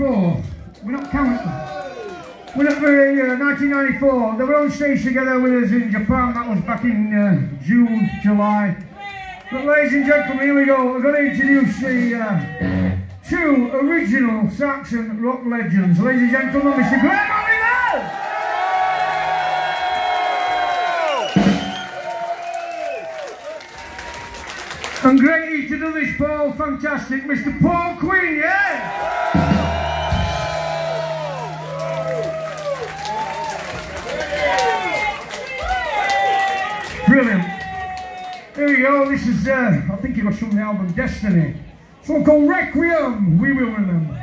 1994. We're not counting. We're not very uh, 1994. They were on stage together with us in Japan. That was back in uh, June, July. But ladies and gentlemen, here we go. We're going to introduce the uh, two original Saxon rock legends. Ladies and gentlemen, Mr. Graham Oliver! And great to do this, Paul. Fantastic. Mr. Paul Quinn, yeah? Brilliant. Here we go. This is, uh, I think it was from the album Destiny. Song called Requiem. We will remember.